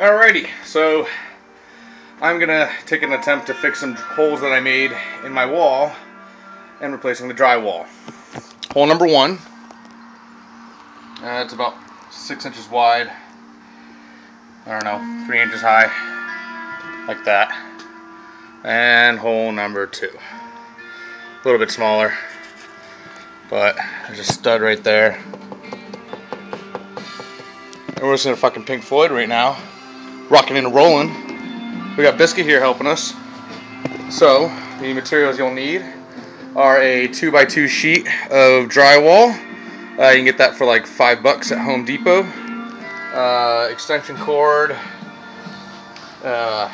Alrighty, so I'm gonna take an attempt to fix some holes that I made in my wall and replacing the drywall. Hole number one, uh, it's about six inches wide, I don't know, three inches high, like that. And hole number two, a little bit smaller, but there's a stud right there. And we're just gonna fucking Pink Floyd right now, rocking and rolling. We got Biscuit here helping us. So, the materials you'll need are a 2x2 sheet of drywall. Uh, you can get that for like five bucks at Home Depot. Uh, extension cord. Uh,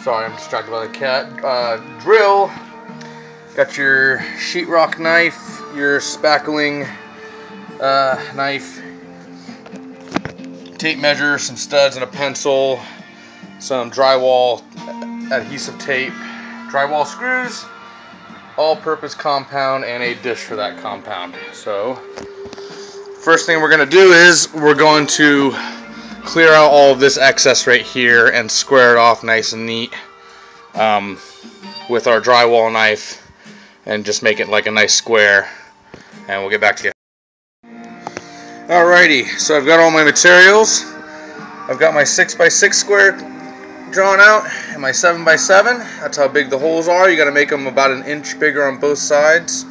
sorry, I'm distracted by the cat. Uh, drill. Got your sheetrock knife, your spackling uh, knife, tape measure, some studs and a pencil, some drywall adhesive tape, drywall screws, all-purpose compound, and a dish for that compound. So, first thing we're going to do is we're going to clear out all of this excess right here and square it off nice and neat um, with our drywall knife and just make it like a nice square and we'll get back to you. Alrighty, so I've got all my materials. I've got my 6x6 square drawn out and my 7x7. That's how big the holes are. You got to make them about an inch bigger on both sides.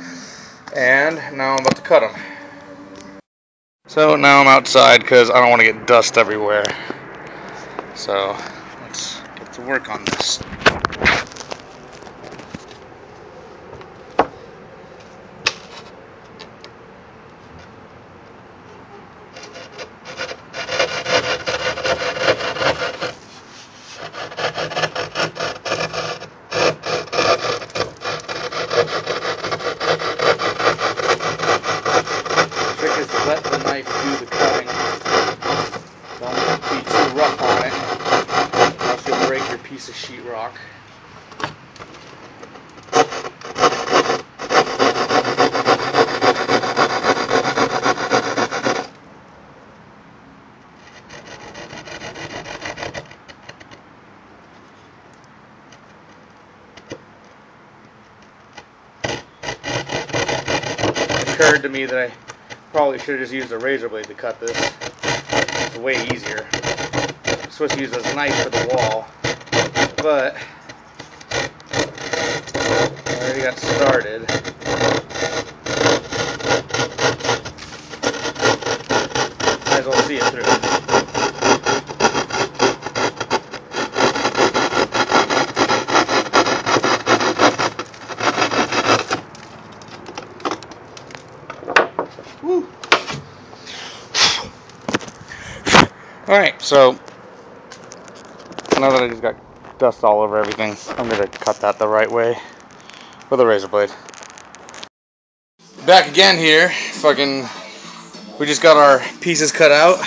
And now I'm about to cut them. So now I'm outside because I don't want to get dust everywhere. So let's get to work on this. trick is to let the knife do the cutting. Don't be too rough on it, or else you'll break your piece of sheetrock. It occurred to me that I probably should have just used a razor blade to cut this. It's way easier. I'm supposed to use this knife for the wall, but I already got started. Might as well see it through. Woo. Alright, so now that I just got dust all over everything, I'm to cut that the right way with a razor blade. Back again here, fucking, we just got our pieces cut out.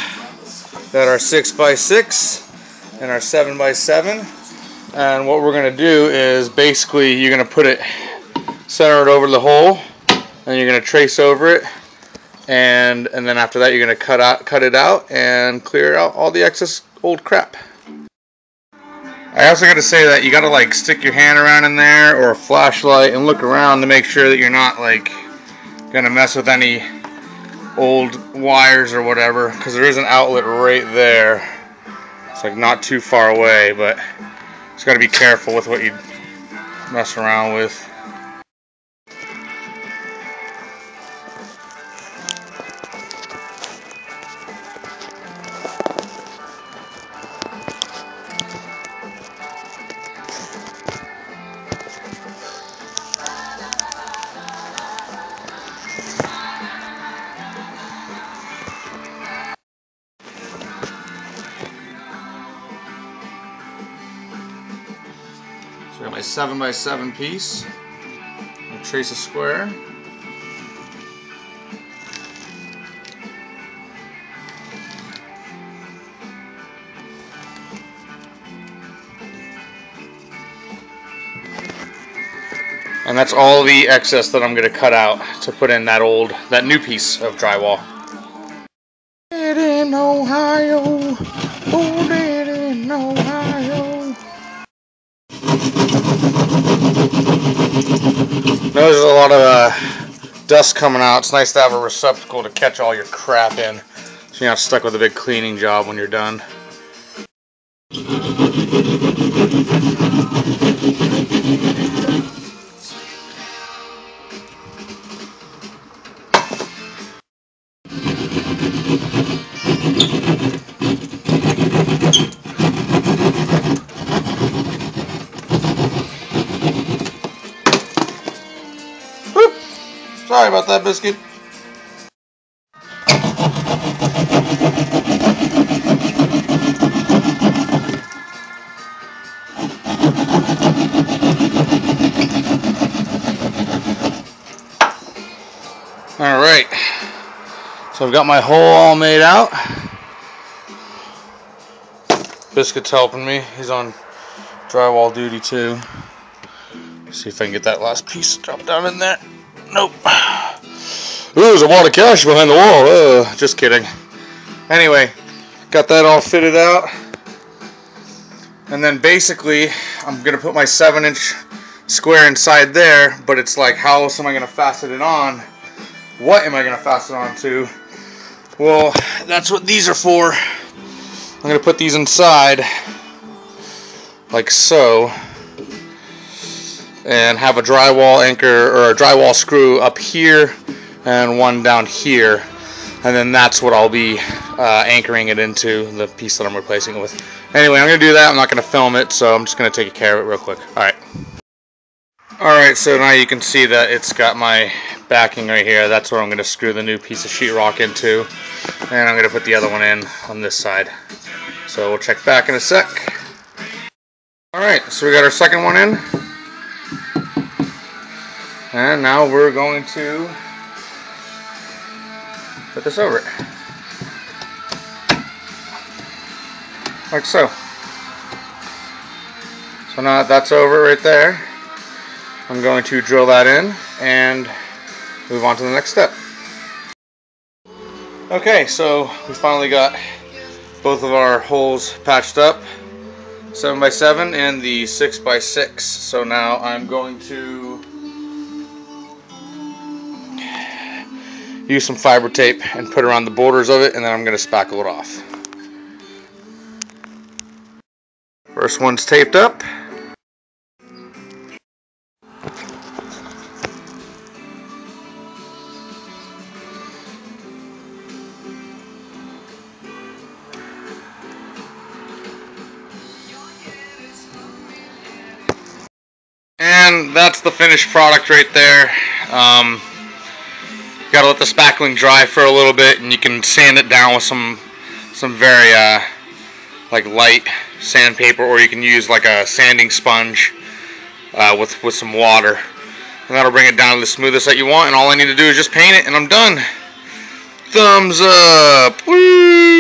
Got our 6x6 and our 7x7. And what we're to do is basically you're to put it centered over the hole and you're to trace over it and and then after that you're gonna cut out cut it out and clear out all the excess old crap. I also got to say that you got to like stick your hand around in there or a flashlight and look around to make sure that you're not like gonna mess with any old wires or whatever because there is an outlet right there. It's like not too far away, but just got to be careful with what you mess around with. So I got my 7 by 7 piece. I'll trace a square. And that's all the excess that I'm going to cut out to put in that old, that new piece of drywall. There's a lot of uh, dust coming out. It's nice to have a receptacle to catch all your crap in. So you're not stuck with a big cleaning job when you're done. Sorry about that, Biscuit. Alright, so I've got my hole all made out. Biscuit's helping me. He's on drywall duty too. See if I can get that last piece dropped down in there. Nope. Ooh, there's a lot of cash behind the wall. Uh, just kidding. Anyway, got that all fitted out. And then basically, I'm going to put my 7 inch square inside there, but it's like, how else am I going to fasten it on? What am I going to fasten on to? Well, that's what these are for. I'm going to put these inside, like so and have a drywall anchor or a drywall screw up here and one down here. And then that's what I'll be uh, anchoring it into the piece that I'm replacing it with. Anyway I'm gonna do that. I'm not gonna film it so I'm just gonna take care of it real quick. Alright alright so now you can see that it's got my backing right here. That's where I'm gonna screw the new piece of sheetrock into. And I'm gonna put the other one in on this side. So we'll check back in a sec. Alright so we got our second one in and now we're going to put this over it. Like so. So now that that's over right there, I'm going to drill that in and move on to the next step. Okay, so we finally got both of our holes patched up. 7x7 and the 6x6. So now I'm going to use some fiber tape and put around the borders of it and then I'm going to spackle it off. First one's taped up. And that's the finished product right there. Um, Got to let the spackling dry for a little bit, and you can sand it down with some some very uh, like light sandpaper, or you can use like a sanding sponge uh, with with some water, and that'll bring it down to the smoothest that you want. And all I need to do is just paint it, and I'm done. Thumbs up!